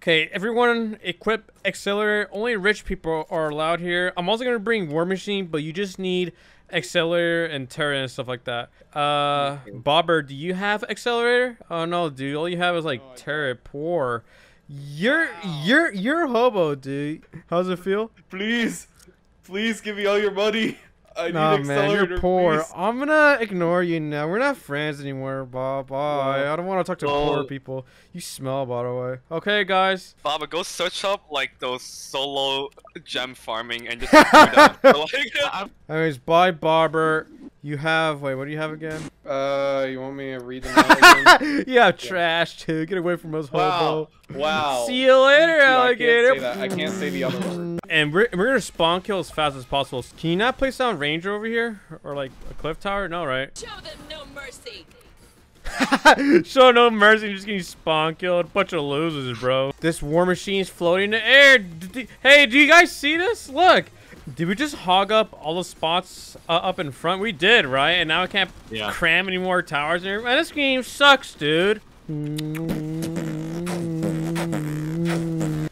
Okay, everyone equip Accelerator. Only rich people are allowed here. I'm also going to bring War Machine, but you just need Accelerator and Terra and stuff like that. Uh, Bobber, do you have Accelerator? Oh no, dude. All you have is like Terra. Poor. You're you're you're a hobo, dude. How's it feel? Please, please give me all your money. I Nah, need man, accelerator, you're poor. please. I'm gonna ignore you now. We're not friends anymore. Bye bye. Well, I don't want to talk to poor people. You smell, by the way. Okay, guys. Baba, go search up like those solo gem farming and just do that. So, Anyways, bye, Barber. You have wait. What do you have again? Uh, you want me to read them out again? you have trash too. Get away from us, hobo. wow. Wow. See you later, Dude, alligator. I can't say that. I can't say the other word. And we're, we're gonna spawn kill as fast as possible. Can you not place down ranger over here or like a cliff tower? No, right? Show them no mercy. Show no mercy, just getting spawn killed. Bunch of losers, bro. This war machine's floating in the air. D- d- hey, do you guys see this? Look. Did we just hog up all the spots uh, up in front? We did, right? And now I can't Yeah. cram any more towers. in here. Man, this game sucks, dude.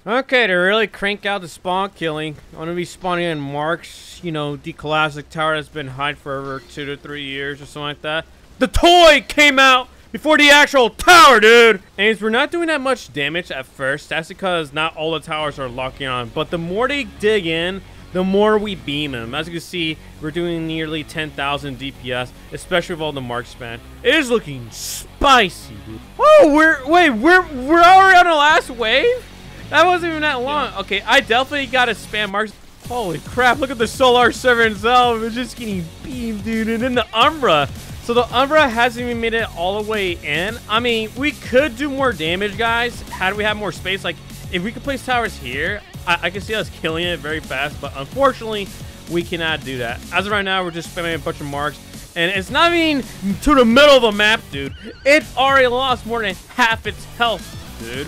Okay, to really crank out the spawn killing, I'm gonna be spawning in Mark's, you know, the classic tower that's been hide for over two to three years or something like that. The toy came out before the actual tower, dude! And we're not doing that much damage at first. That's because not all the towers are locking on. But the more they dig in, the more we beam them. As you can see, we're doing nearly 10,000 DPS, especially with all the marksman. It is looking spicy, dude. Oh, we're, wait, we're, we're already on the last wave? That wasn't even that long. Okay, I definitely gotta spam marks. Holy crap, look at the Solar Servant itself. It's just getting beamed, dude. And then the Umbra. So the Umbra hasn't even made it all the way in. I mean, we could do more damage, guys. How do we have more space? Like, if we could place towers here, I, I can see us killing it very fast. But unfortunately, we cannot do that. As of right now, we're just spamming a bunch of marks. And it's not even to the middle of the map, dude. It already lost more than half its health, dude.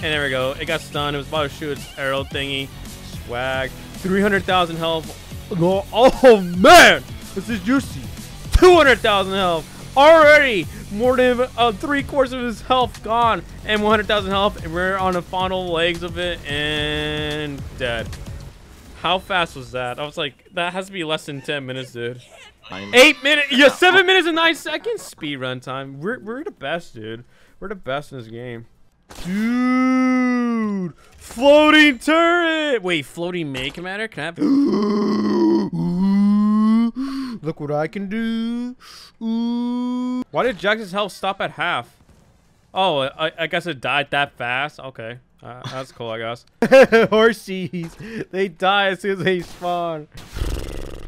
And there we go. It got stunned. It was about to shoot its arrow thingy. Swag. 300,000 health. No. Oh, man. This is juicy. 200,000 health. Already more than uh, three quarters of his health gone. And 100,000 health. And we're on the final legs of it. And dead. How fast was that? I was like, that has to be less than 10 minutes, dude. Nine- Eight minutes. Yeah, seven minutes and nine seconds. Speed run time. We're, we're the best, dude. We're the best in this game. Dude, floating turret. Wait, floating make matter? Can I have? Look what I can do. Ooh. Why did Jackson's health stop at half? Oh, I, I guess it died that fast. Okay, uh, that's cool, I guess. Horsies, they die as soon as they spawn.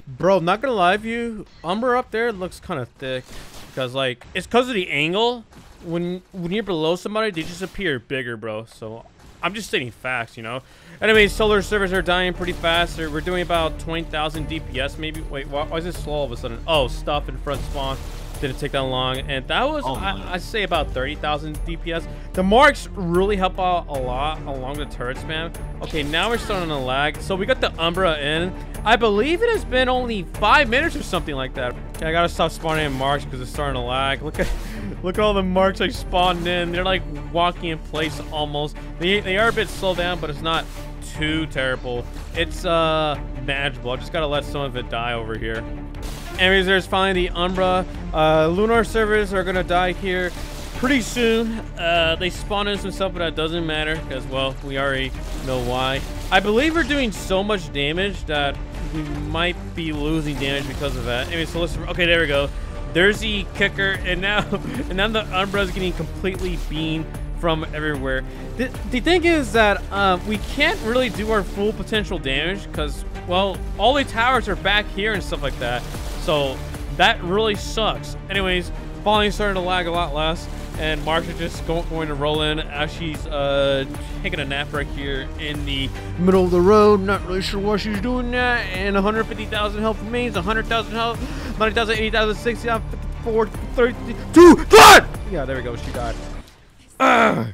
Bro, not gonna lie to you, Umbra up there looks kind of thick because like it's because of the angle. When when you're below somebody, they just appear bigger, bro. So I'm just stating facts, you know. Anyways, solar servants are dying pretty fast. We're doing about 20,000 DPS, maybe. Wait, why, why is it slow all of a sudden? Oh, stuff in front spawn. Didn't take that long, and that was Oh. I, I'd say about 30,000 DPS. The marks really help out a lot along the turret spam. Okay, now we're starting to lag. So we got the Umbra in. I believe it has been only five minutes or something like that. Okay, I gotta stop spawning in marks because it's starting to lag. Look at look at all the marks I spawned in. They're like walking in place almost. They, they are a bit slow down, but it's not too terrible. It's uh manageable. I just gotta let some of it die over here. Anyways, there's finally the Umbra. Uh, Lunar servants are gonna die here pretty soon. Uh, they spawn in some stuff, but that doesn't matter because, well, we already know why. I believe we're doing so much damage that we might be losing damage because of that. Anyway, so let's. Okay, there we go. There's the kicker, and now, and now the Umbra is getting completely beamed from everywhere. The, the thing is that uh, we can't really do our full potential damage because, well, all the towers are back here and stuff like that. So that really sucks. Anyways, falling starting to lag a lot less. And Marsha just go, going to roll in as she's uh, taking a nap right here in the middle of the road. Not really sure why she's doing that. And 150,000 health remains, 100,000 health, 90,000, 80,000, 60,000, 54, 32, God! Yeah, there we go. She died. Ugh.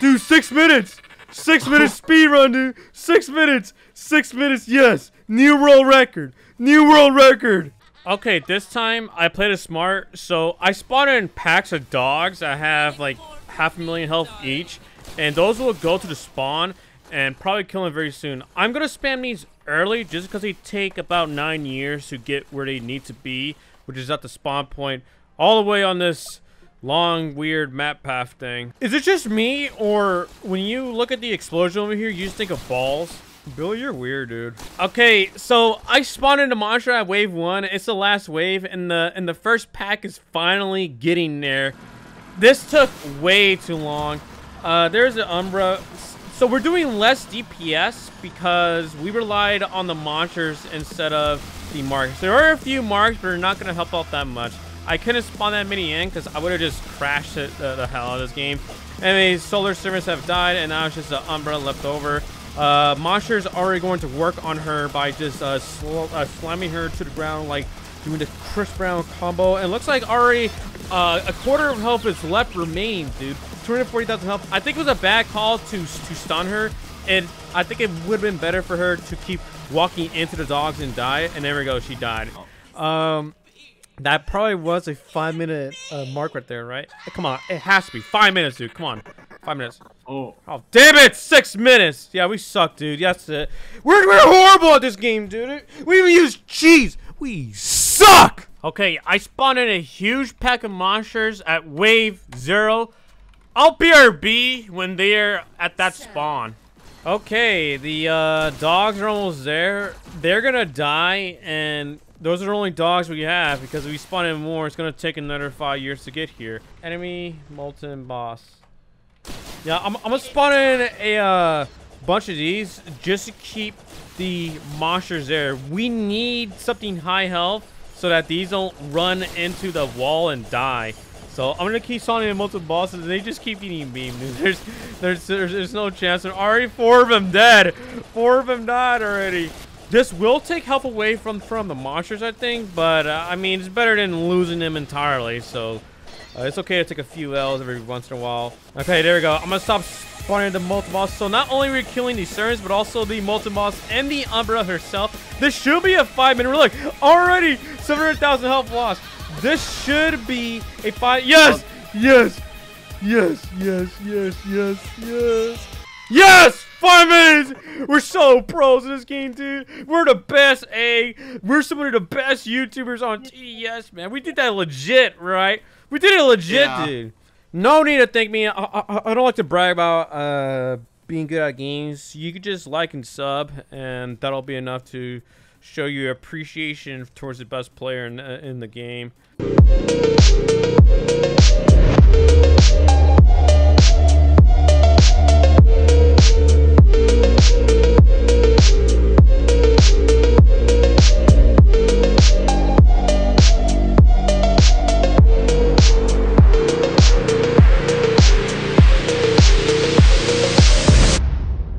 Dude, six minutes. Six minutes speed run, dude. Six minutes. Six minutes. Yes. New world record. New world record. Okay, this time I played it smart. So I spawned in packs of dogs that have like half a million health each. and those will go to the spawn and probably kill them very soon. I'm gonna spam these early just because they take about nine years to get where they need to be, which is at the spawn point, all the way on this long, weird map path thing. Is it just me, or when you look at the explosion over here, you just think of balls? Billy, you're weird, dude. Okay, so I spawned into Monster at wave one. It's the last wave, and the and the first pack is finally getting there. This took way too long. Uh, there's an Umbra. So we're doing less DPS because we relied on the monsters instead of the marks. There are a few marks, but they're not going to help out that much. I couldn't spawn that many in because I would have just crashed it, uh, the hell out of this game. Anyway, solar servants have died, and now it's just an Umbra left over. Uh, Monster's already going to work on her by just uh, sl uh, slamming her to the ground, like doing the Chris Brown combo. And looks like already uh, a quarter of health is left remaining, dude. 240,000 health. I think it was a bad call to to stun her, and I think it would have been better for her to keep walking into the dogs and die. And there we go, she died. Um, that probably was a five minute uh, mark right there, right? Come on, it has to be five minutes, dude. Come on, five minutes. Oh. Oh, damn it! Six minutes! Yeah, we suck, dude. That's it. We're, we're horrible at this game, dude. We even use cheese. We suck! Okay, I spawned in a huge pack of monsters at wave zero. I'll BRB when they're at that spawn. Okay, the uh, dogs are almost there. They're gonna die, and those are the only dogs we have because if we spawn in more, it's gonna take another five years to get here. Enemy, molten boss. Yeah, I'm, I'm gonna spawn in a uh, bunch of these just to keep the monsters there. We need something high health so that these don't run into the wall and die. So I'm gonna keep spawning in multiple bosses they just keep eating beam. There's, there's, there's, there's no chance. There already four of them dead. Four of them died already. This will take health away from from the monsters, I think, but uh, I mean, it's better than losing them entirely. So uh, it's okay to take a few L's every once in a while. Okay, there we go. I'm gonna stop spawning the multi boss. So not only are we killing the Serens, but also the multi boss and the Umbra herself. This should be a five minute. Look, already 700,000 health lost. This should be a five. Yes, yes, yes, yes, yes, yes, yes. Yes! Five minutes! We're so pros in this game, dude. We're the best, A. We're some of the best YouTubers on TDS, man. We did that legit, right? We did it legit, Yeah. dude. No need to thank me. I, I, I don't like to brag about uh, being good at games. You could just like and sub, and that'll be enough to show you appreciation towards the best player in, in the game.